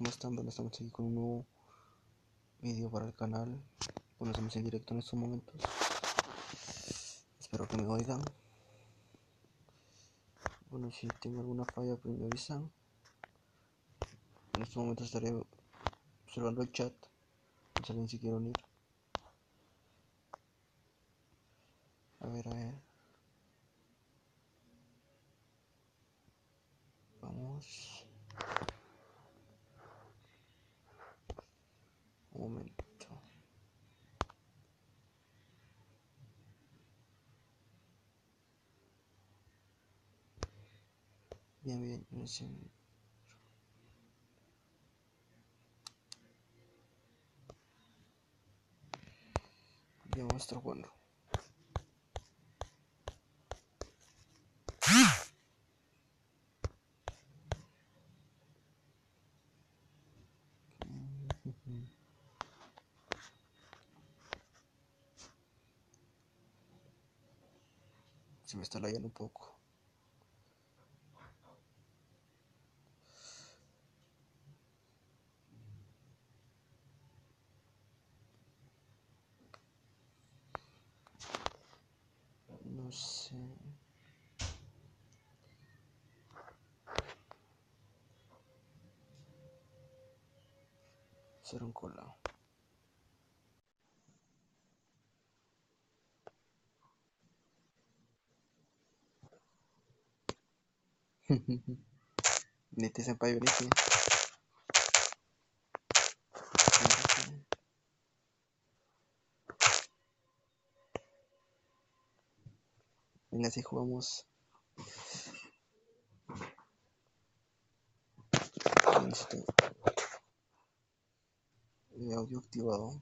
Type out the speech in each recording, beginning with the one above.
¿Cómo están? Bueno, estamos aquí con un nuevo vídeo para el canal. Bueno, estamos en directo en estos momentos. Espero que me oigan. Bueno, si tengo alguna falla, pues me avisan. En estos momentos estaré observando el chat. Si alguien se quiere unir. A ver, a ver. Vamos. Un momento. Bien, bien, bien. Ya vamos a estar. Se me está layando un poco. No sé. Un colado. Venite, senpai, venite. Venga, si jugamos. Listo. Audio activado.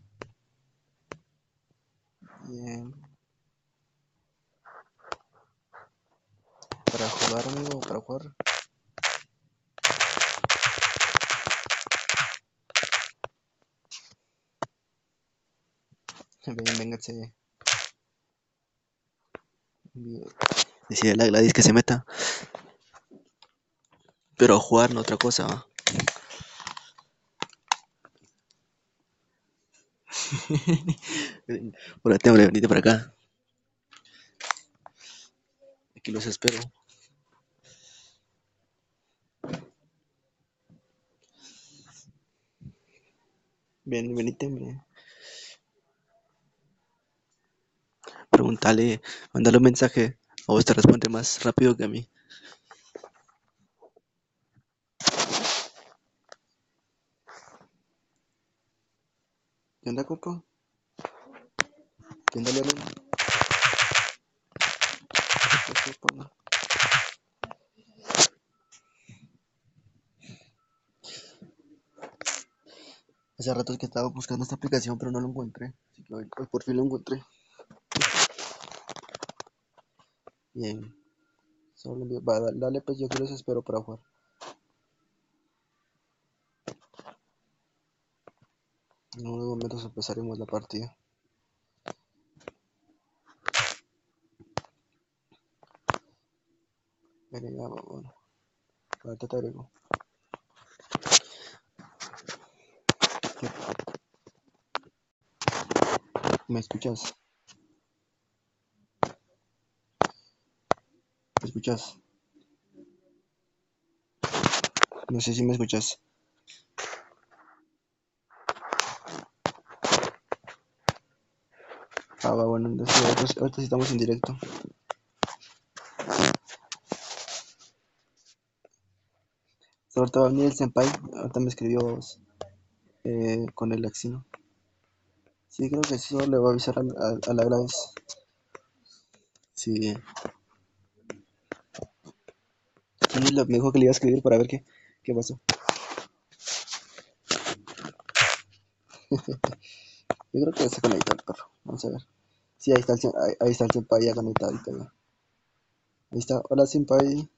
Para jugar, amigo, para jugar. Ven, véngase. Bien. Decía la Gladys que se meta. Pero a jugar no otra cosa. ¿va? Hola, hombre, venite para acá. Aquí los espero. Ven, venite, hombre. Pregúntale, mándale un mensaje. A vos te responde más rápido que a mí. ¿Qué onda, compa? ¿Qué onda, pa? Hace rato que estaba buscando esta aplicación, pero no lo encontré. Así que hoy, por fin lo encontré. Bien. Solo Va, dale, pues yo aquí los espero para jugar. En unos momentos empezaremos la partida. Ahorita te agrego. ¿Me escuchas? ¿Me escuchas? No sé si me escuchas. Ah, va, bueno, entonces ahorita, ahorita sí estamos en directo. Ahorita va a venir el senpai. Ahorita me escribió eh, con el Axino. Sí, creo que solo le voy a avisar a, a, a la Gladys. Sí. Sí, le- me dijo que le iba a escribir para ver qué, qué pasó. Yo creo que está conectado el perro. Vamos a ver. Sí, ahí está el, ahí, ahí está el senpai ahorita ya. Ahí está. Hola, senpai.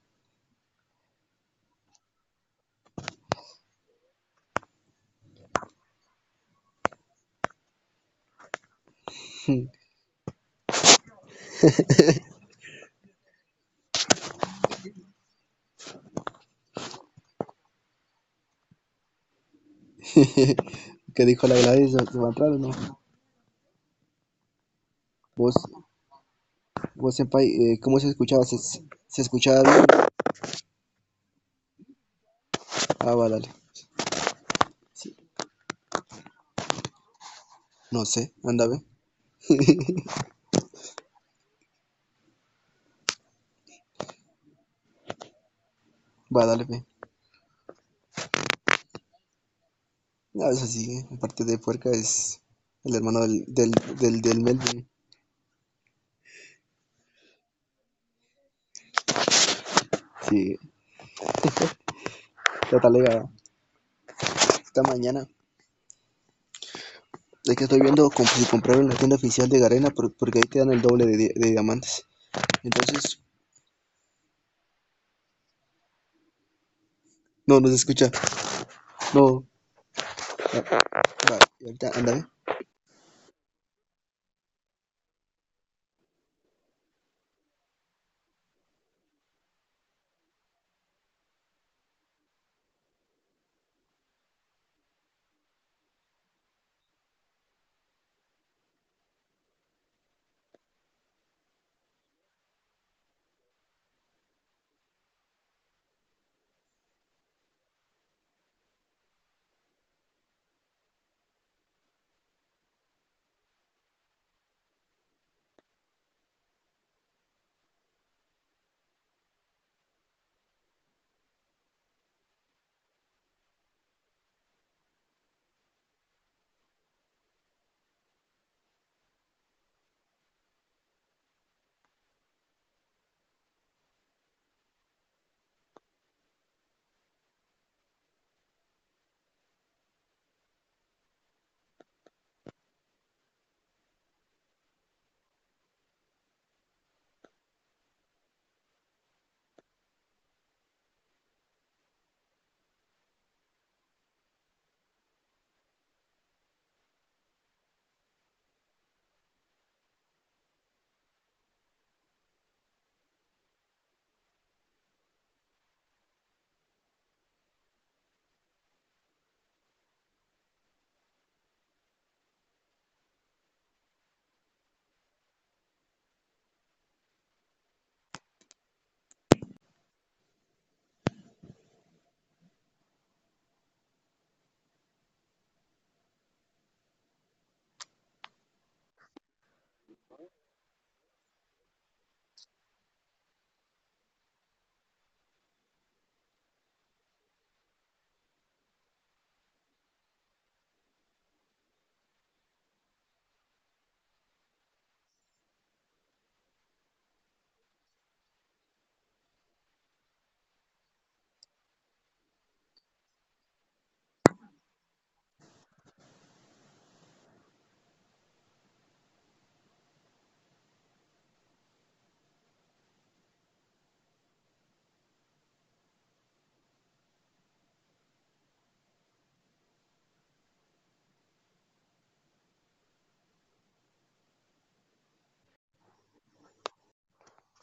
¿Qué dijo la Gladys? ¿Se va a entrar o no? Vos, vos, senpai, eh, ¿cómo se escuchaba? ¿Se, se escuchaba bien? Ah, va, dale. No sé, anda, ve. Va, dale, ve. No, eso sí, aparte de puerca es el hermano del, del, del, del Melvin. Sí. Esta mañana. Es que estoy viendo como si comprar en la tienda oficial de Garena por- porque ahí te dan el doble de, di- de diamantes. Entonces, no, no se escucha. No. Va, va, y ahorita, anda,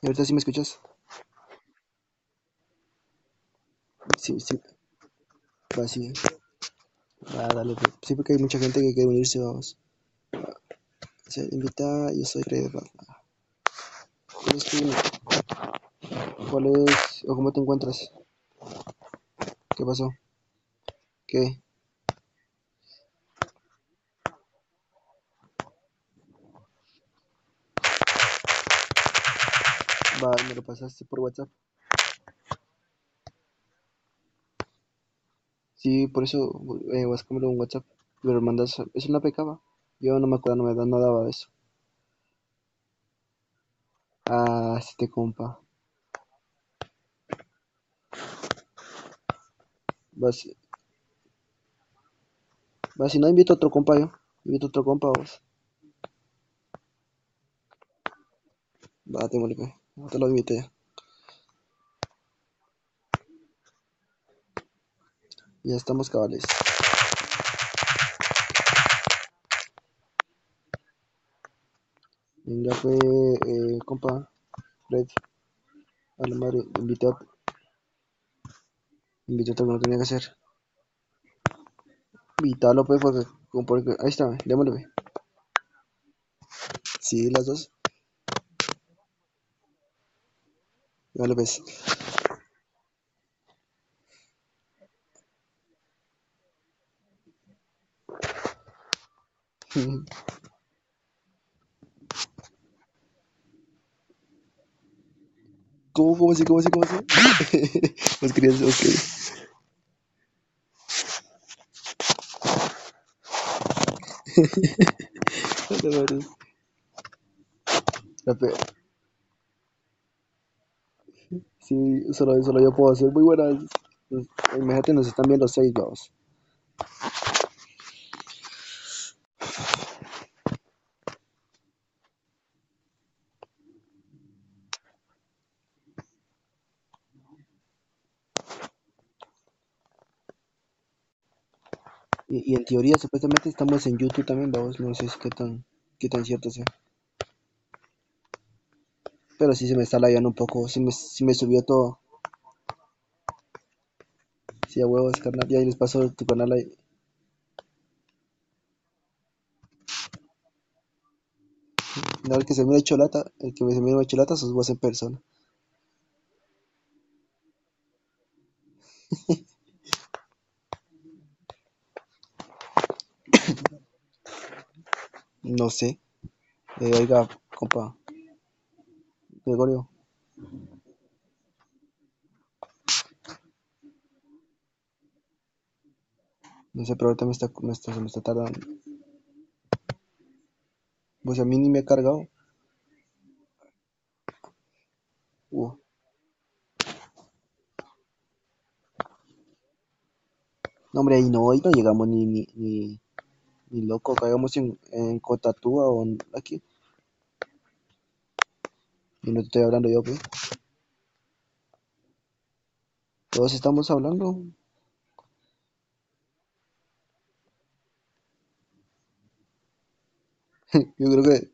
ahorita sí me escuchas? Sí, sí, va, sí. Va, dale, ve. Sí, porque hay mucha gente que quiere unirse, vamos. Se invita, yo soy Fred. ¿Cuál es? ¿Cuál es, o cómo te encuentras? ¿Qué pasó? ¿Qué? Va, me lo pasaste por WhatsApp. Sí, por eso, eh, búscamelo en WhatsApp. Me lo mandas, es una pecaba. Yo no me acuerdo, no me da nada de eso. Ah, este compa. Vas, va, si no invito a otro compa yo. Invito a otro compa vos. Va, te No te lo invité ya. Estamos cabales. Venga, fue, eh, compa, Fred, a la madre, que no tenía que hacer. Vitalo, pues, porque, Ahí está, démosle. Sí, las dos. Pues. ¿Cómo, cómo así, cómo así, cómo así? La pe- Sí, solo, solo yo puedo hacer muy buenas. Pues, Imagínate, nos están viendo seis, vamos. Y, y en teoría, supuestamente estamos en YouTube también, vamos. No sé si qué tan, qué tan cierto sea. Pero sí se me está lagueando un poco. Sí me, sí me subió todo. Sí, a huevos, carnal. Ya ahí les paso tu canal ahí. El que se mira cholata, el que se mira cholata sos vos en persona. No sé. Eh, oiga, compa, Gregorio. No sé, pero ahorita me está, me está, se me está tardando. Pues a mí ni me ha cargado. Uh, no, hombre, ahí no, ahí no llegamos ni, ni, ni, ni loco. Caigamos en, en Cotatúa o aquí. No estoy hablando yo, pues. Todos estamos hablando. Yo creo que,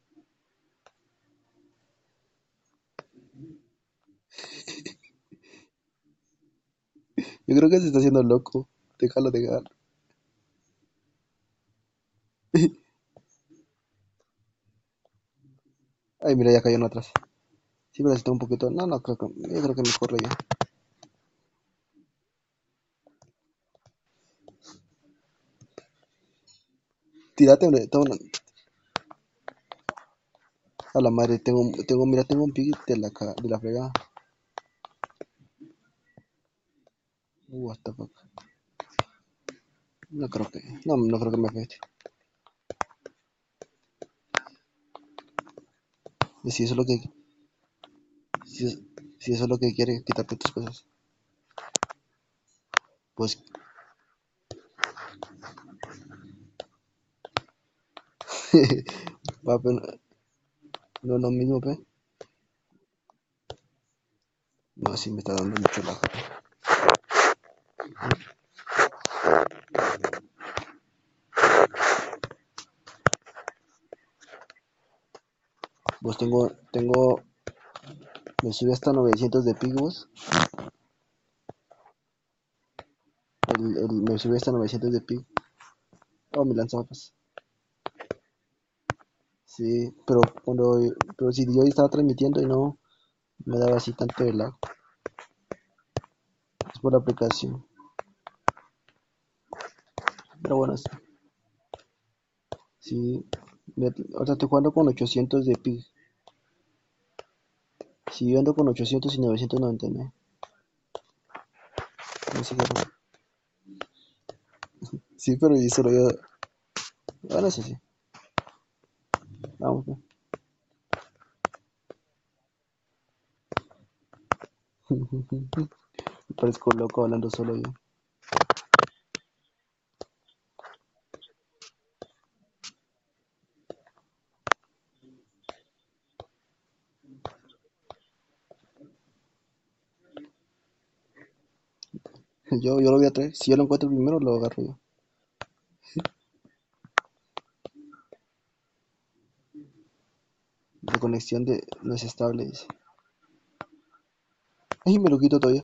yo creo que se está haciendo loco. Déjalo, déjalo. Ay, mira, ya cayó uno atrás. Sí, pero está un poquito. No, no, creo que, yo creo que me corre ya. Tírate, hombre. A la madre, tengo, tengo, mira, tengo un pick de la, de la fregada. Uh, what the. No creo que, no, no creo que me afecte. Y eso es lo que, si, es- si eso es lo que quiere, quitarte tus cosas. Pues, pero no es lo mismo, pe. No, sí me está dando mucho la. Pues tengo, tengo, me sube hasta 900 de vos. El, el, me sube hasta 900 de pick. Oh, mi lanzapapas. Sí, pero cuando, pero si yo estaba transmitiendo y no me daba así tanto de lag. Es por la aplicación. Pero bueno, sí. sí. Me- ahorita estoy jugando con 800 de pig. Yo ando con 800 y 999. No sé qué. Sí, pero y solo yo. Ahora sí, sí. Vamos, pues. Me parezco loco hablando solo yo. Yo, yo lo voy a traer. Si yo lo encuentro primero, lo agarro yo. La conexión de no es estable, dice. Ay, me lo quito todavía.